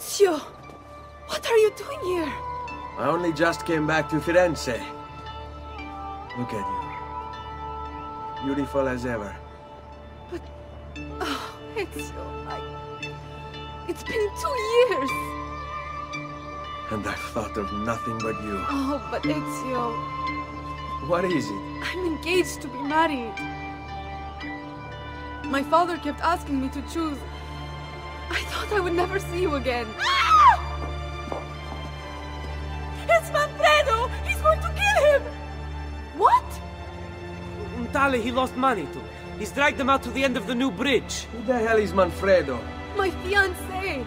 Ezio! What are you doing here? I only just came back to Firenze. Look at you. Beautiful as ever. But... Oh, Ezio, I... It's been two years! And I've thought of nothing but you. Oh, but Ezio, What is it? I'm engaged to be married. My father kept asking me to choose. I thought I would never see you again. Ah! It's Manfredo! He's going to kill him! What? Tali, he lost money to. He's dragged them out to the end of the new bridge. Who the hell is Manfredo? My fiancé!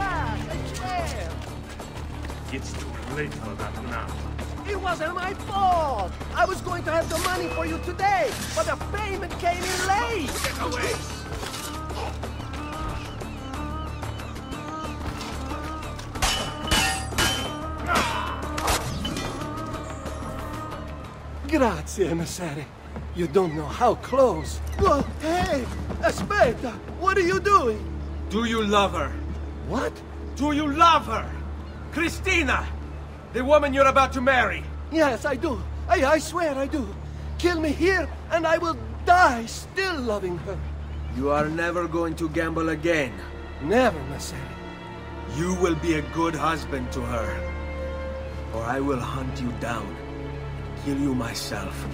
Back, I swear. It's too late for that now. It wasn't my fault. I was going to have the money for you today, but the payment came in late. Get away! Grazie, Messere. You don't know how close. Whoa, hey, aspetta. What are you doing? Do you love her? What? Do you love her? Cristina! The woman you're about to marry. Yes, I do. I, I swear I do. Kill me here, and I will die still loving her. You are never going to gamble again. Never, Messere. You will be a good husband to her. Or I will hunt you down kill you myself.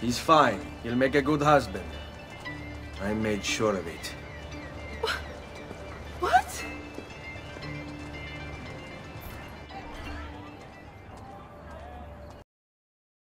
He's fine. He'll make a good husband. I made sure of it.